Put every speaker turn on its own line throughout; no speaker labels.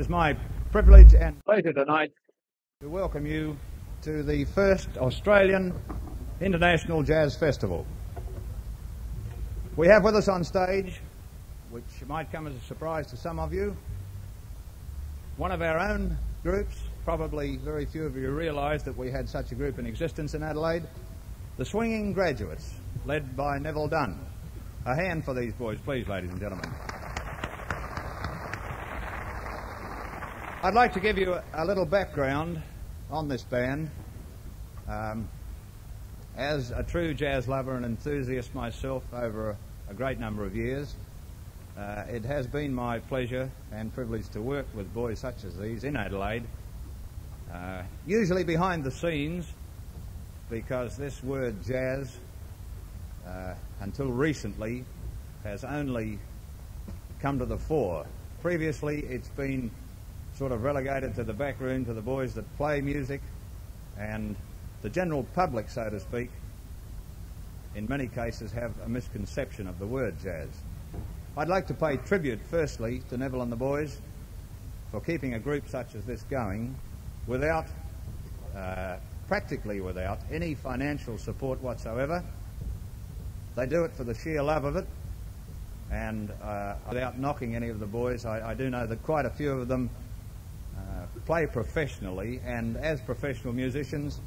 is my privilege and pleasure tonight to welcome you to the first Australian International Jazz Festival. We have with us on stage, which might come as a surprise to some of you, one of our own groups. Probably very few of you realise that we had such a group in existence in Adelaide. The Swinging Graduates, led by Neville Dunn. A hand for these boys, please, ladies and gentlemen. I'd like to give you a, little background on this band. Um, as a true jazz lover and enthusiast myself over a, a great number of years, uh, it has been my pleasure and privilege to work with boys such as these in Adelaide, uh, usually behind the scenes, because this word jazz, uh, until recently, has only come to the fore. Previously, it's been sort of relegated to the back room to the boys that play music and the general public, so to speak, in many cases have a misconception of the word jazz. I'd like to pay tribute, firstly, to Neville and the boys for keeping a group such as this going without, uh, practically without, any financial support whatsoever. They do it for the sheer love of it, and uh, without knocking any of the boys, I, I, do know that quite a few of them play professionally, and as professional musicians,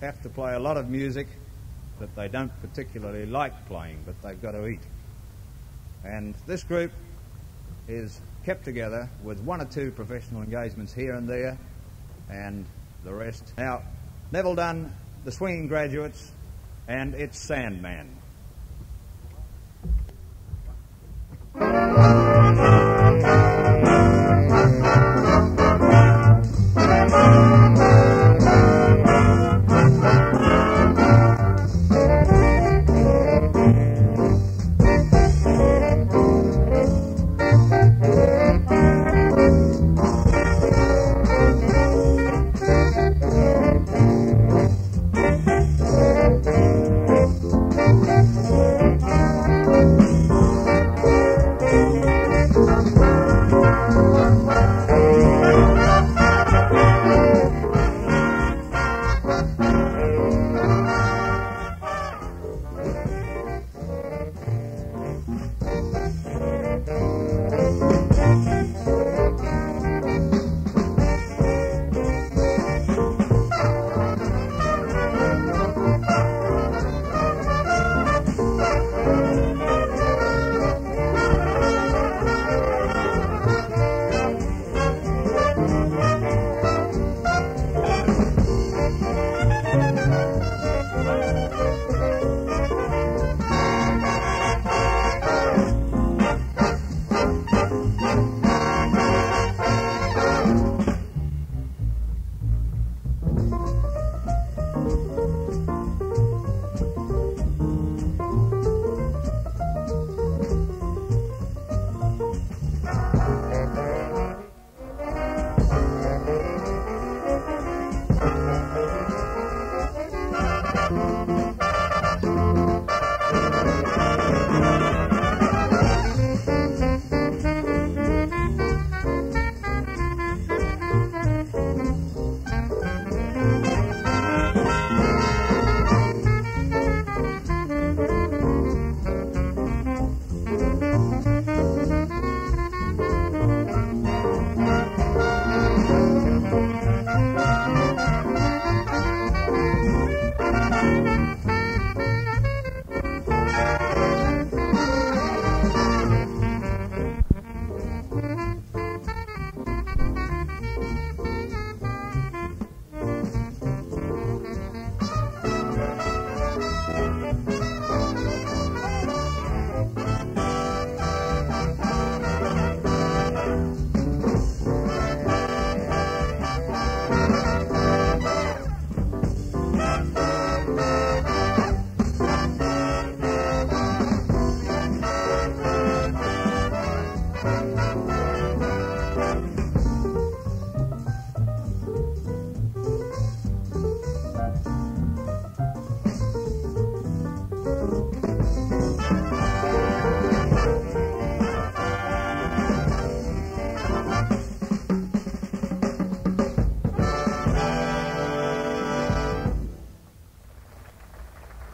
have to play a lot of music that they don't particularly like playing, but they've got to eat. And this group is kept together with one or two professional engagements here and there, and the rest. Now, Neville Dunn, the Swinging Graduates, and it's Sandman.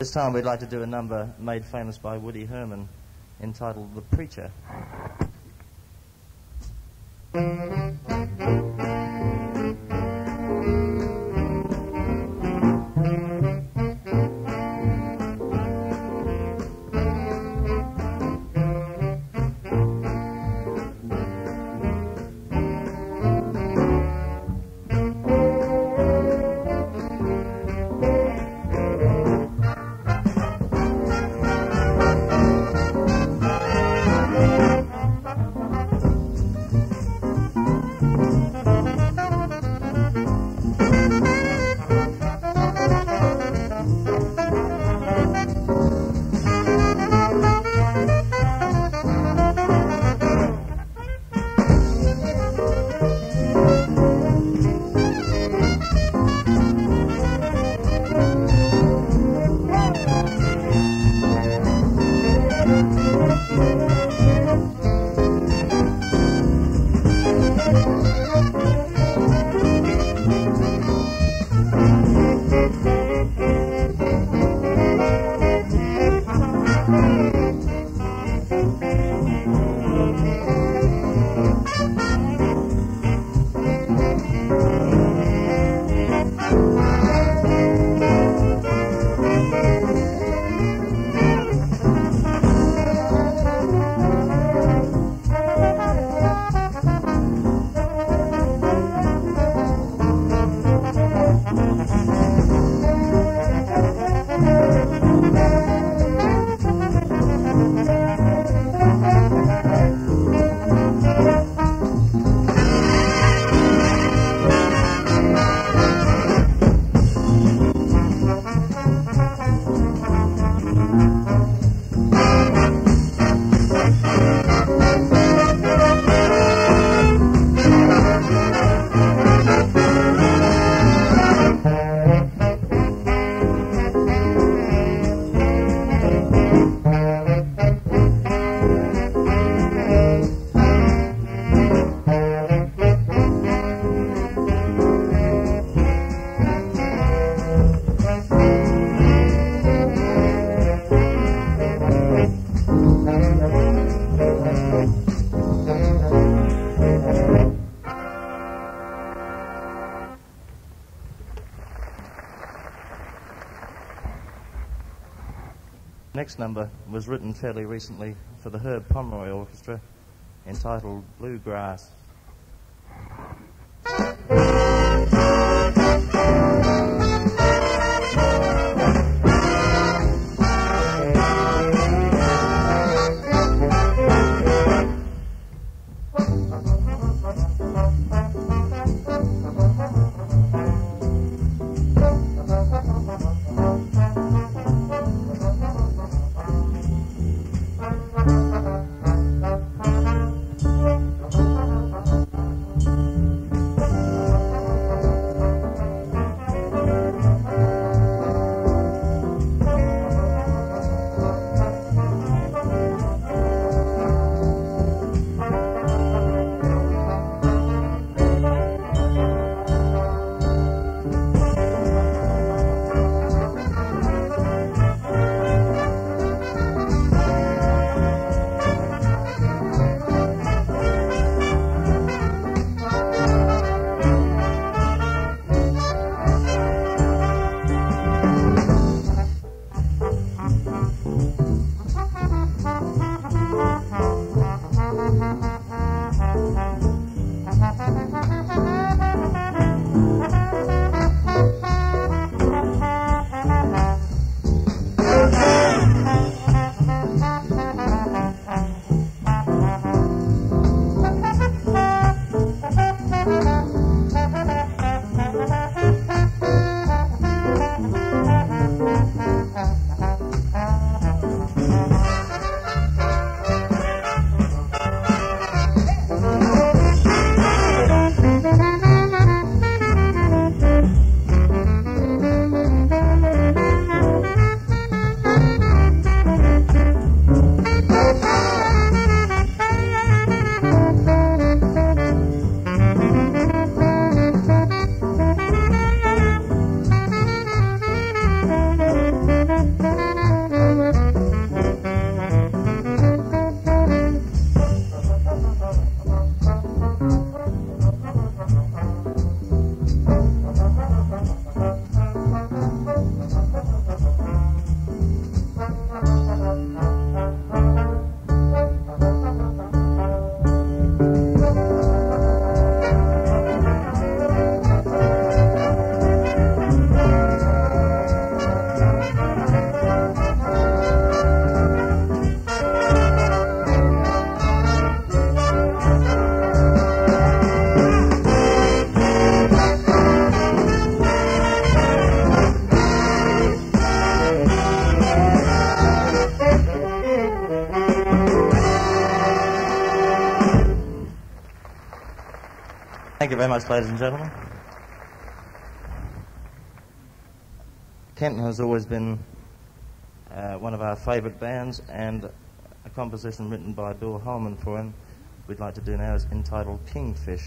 This time we'd like to do a number made famous by Woody Herman entitled The Preacher. me. Next number was written fairly recently for the Herb Pomeroy Orchestra entitled Bluegrass. Much, ladies and gentlemen. Kenton has always been uh, one of our favourite bands, and a composition written by Bill Holman for him we'd like to do now is entitled Kingfish.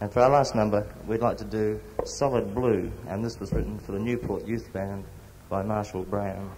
And for our last number, we'd like to do Solid Blue, and this was written for the Newport Youth Band by Marshall Brown.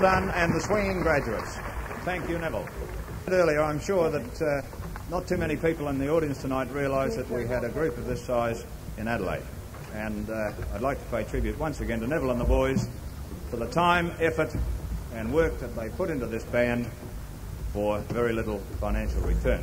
Neville Dunn and the Swinging Graduates. Thank you, Neville. Earlier, I'm sure that uh, not too many people in the audience tonight realise that we had a group of this size in Adelaide. And uh, I'd like to pay tribute once again to Neville and the boys for the time, effort, and work that they put into this band for very little financial return.